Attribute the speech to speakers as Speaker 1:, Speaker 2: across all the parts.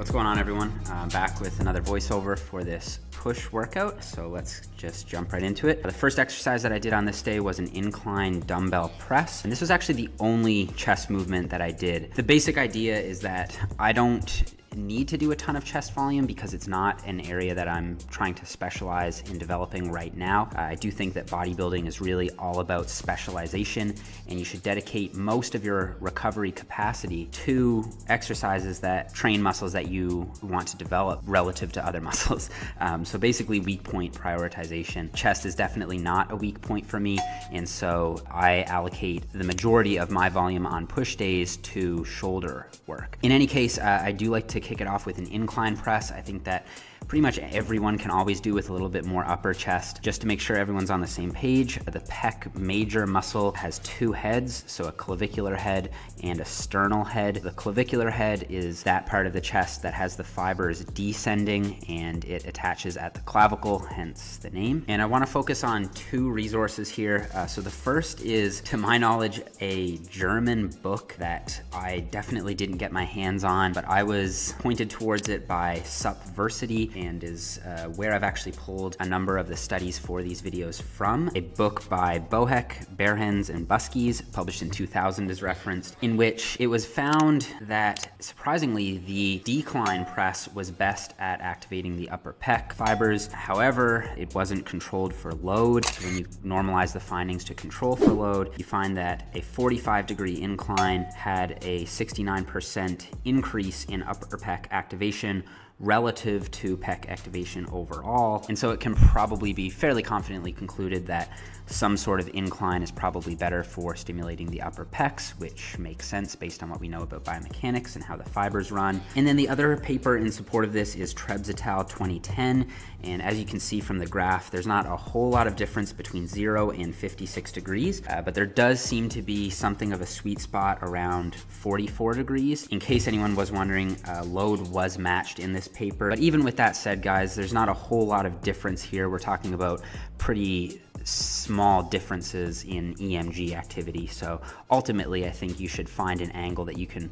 Speaker 1: what's going on everyone? Uh, back with another voiceover for this push workout. So let's just jump right into it. The first exercise that I did on this day was an incline dumbbell press. And this was actually the only chest movement that I did. The basic idea is that I don't need to do a ton of chest volume because it's not an area that I'm trying to specialize in developing right now. I do think that bodybuilding is really all about specialization and you should dedicate most of your recovery capacity to exercises that train muscles that you want to develop relative to other muscles. Um, so basically weak point prioritization. Chest is definitely not a weak point for me and so I allocate the majority of my volume on push days to shoulder work. In any case, uh, I do like to kick it off with an incline press. I think that pretty much everyone can always do with a little bit more upper chest. Just to make sure everyone's on the same page, the pec major muscle has two heads, so a clavicular head and a sternal head. The clavicular head is that part of the chest that has the fibers descending and it attaches at the clavicle, hence the name. And I wanna focus on two resources here. Uh, so the first is, to my knowledge, a German book that I definitely didn't get my hands on, but I was pointed towards it by SuppVersity and is uh, where I've actually pulled a number of the studies for these videos from. A book by Bohec, Behrens, and Buskies, published in 2000 is referenced, in which it was found that, surprisingly, the decline press was best at activating the upper pec fibers. However, it wasn't controlled for load. So when you normalize the findings to control for load, you find that a 45 degree incline had a 69% increase in upper pec activation relative to PEC activation overall. And so it can probably be fairly confidently concluded that some sort of incline is probably better for stimulating the upper pecs, which makes sense based on what we know about biomechanics and how the fibers run. And then the other paper in support of this is Trebs et al. 2010. And as you can see from the graph, there's not a whole lot of difference between zero and 56 degrees, uh, but there does seem to be something of a sweet spot around 44 degrees. In case anyone was wondering, uh, load was matched in this paper. But even with that said, guys, there's not a whole lot of difference here. We're talking about pretty small differences in EMG activity. So ultimately, I think you should find an angle that you can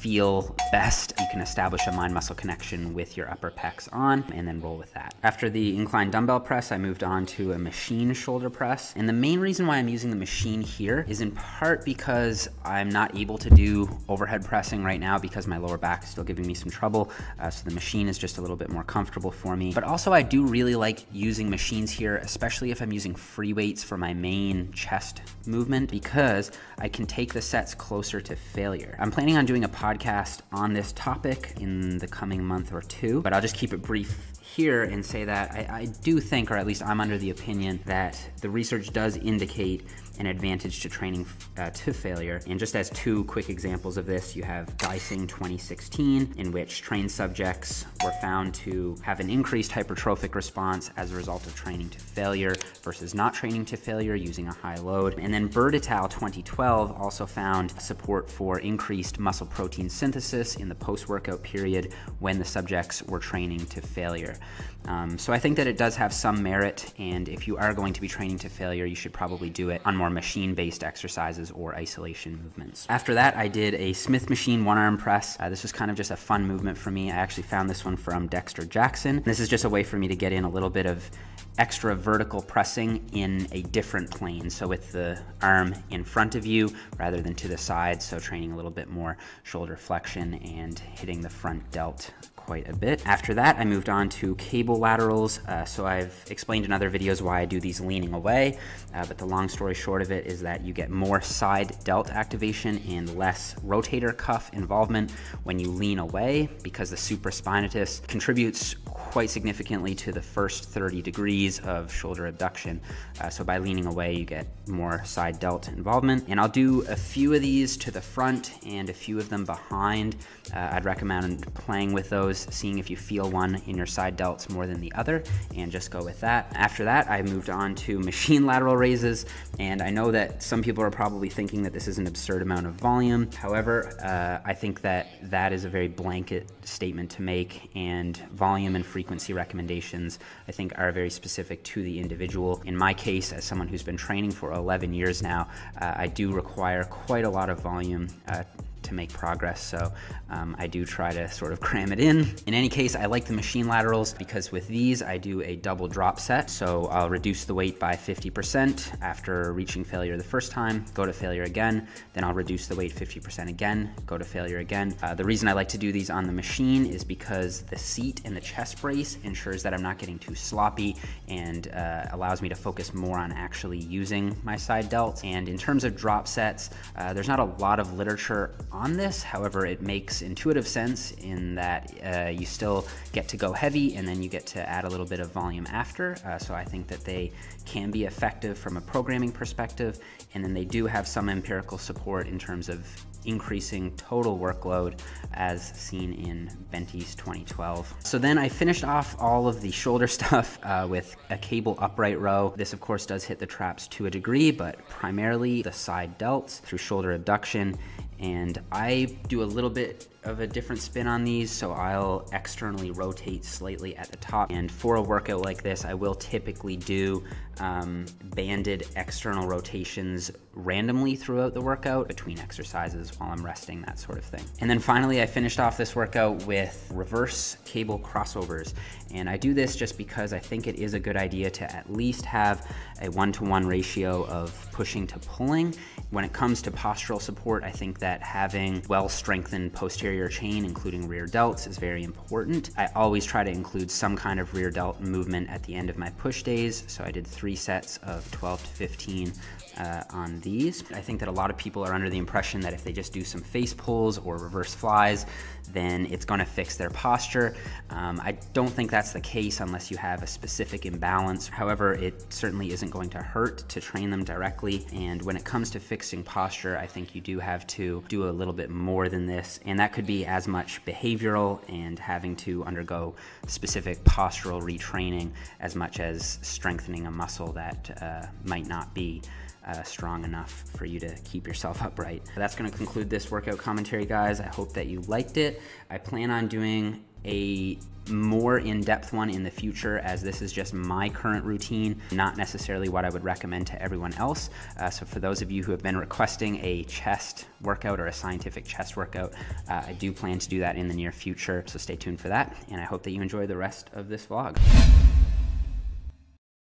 Speaker 1: feel best. You can establish a mind muscle connection with your upper pecs on and then roll with that. After the incline dumbbell press, I moved on to a machine shoulder press. And the main reason why I'm using the machine here is in part because I'm not able to do overhead pressing right now because my lower back is still giving me some trouble. Uh, so the machine is just a little bit more comfortable for me. But also I do really like using machines here, especially if I'm using free weights for my main chest movement because I can take the sets closer to failure. I'm planning on doing a podcast on this topic in the coming month or two, but I'll just keep it brief here and say that I, I, do think, or at least I'm under the opinion, that the research does indicate an advantage to training uh, to failure. And just as two quick examples of this, you have Dysing 2016, in which trained subjects were found to have an increased hypertrophic response as a result of training to failure versus not training to failure using a high load. And then Burd et al. 2012 also found support for increased muscle protein synthesis in the post-workout period when the subjects were training to failure. Um, so I think that it does have some merit, and if you are going to be training to failure, you should probably do it on more machine-based exercises or isolation movements. After that, I did a Smith machine one-arm press. Uh, this was kind of just a fun movement for me. I actually found this one from Dexter Jackson. This is just a way for me to get in a little bit of extra vertical pressing in a different plane. So with the arm in front of you rather than to the side. So training a little bit more shoulder flexion and hitting the front delt quite a bit. After that, I moved on to cable laterals. Uh, so I've explained in other videos why I do these leaning away, uh, but the long story short of it is that you get more side delt activation and less rotator cuff involvement when you lean away because the supraspinatus contributes quite significantly to the first 30 degrees of shoulder abduction. Uh, so by leaning away, you get more side delt involvement. And I'll do a few of these to the front and a few of them behind. Uh, I'd recommend playing with those seeing if you feel one in your side delts more than the other, and just go with that. After that, I moved on to machine lateral raises, and I know that some people are probably thinking that this is an absurd amount of volume. However, uh, I think that that is a very blanket statement to make, and volume and frequency recommendations, I think, are very specific to the individual. In my case, as someone who's been training for 11 years now, uh, I do require quite a lot of volume uh, to make progress. So um, I do try to sort of cram it in. In any case, I like the machine laterals because with these, I do a double drop set. So I'll reduce the weight by 50% after reaching failure the first time, go to failure again, then I'll reduce the weight 50% again, go to failure again. Uh, the reason I like to do these on the machine is because the seat and the chest brace ensures that I'm not getting too sloppy and uh, allows me to focus more on actually using my side delts. And in terms of drop sets, uh, there's not a lot of literature on this. However, it makes intuitive sense in that uh, you still get to go heavy and then you get to add a little bit of volume after. Uh, so I think that they can be effective from a programming perspective. And then they do have some empirical support in terms of increasing total workload as seen in Bentes 2012. So then I finished off all of the shoulder stuff uh, with a cable upright row. This of course does hit the traps to a degree, but primarily the side delts through shoulder abduction. And I do a little bit of a different spin on these, so I'll externally rotate slightly at the top. And for a workout like this, I will typically do um, banded external rotations randomly throughout the workout between exercises while I'm resting, that sort of thing. And then finally, I finished off this workout with reverse cable crossovers. And I do this just because I think it is a good idea to at least have a one-to-one -one ratio of pushing to pulling. When it comes to postural support, I think that having well-strengthened posterior chain, including rear delts, is very important. I always try to include some kind of rear delt movement at the end of my push days. So I did three sets of 12 to 15 uh, on these. I think that a lot of people are under the impression that if they just do some face pulls or reverse flies, then it's gonna fix their posture. Um, I don't think that's the case unless you have a specific imbalance. However, it certainly isn't going to hurt to train them directly. And when it comes to fixing posture, I think you do have to do a little bit more than this. And that could be as much behavioral and having to undergo specific postural retraining as much as strengthening a muscle that uh, might not be uh, strong enough for you to keep yourself upright. That's gonna conclude this workout commentary, guys. I hope that you liked it. I plan on doing a more in-depth one in the future as this is just my current routine, not necessarily what I would recommend to everyone else. Uh, so for those of you who have been requesting a chest workout or a scientific chest workout, uh, I do plan to do that in the near future. So stay tuned for that. And I hope that you enjoy the rest of this vlog.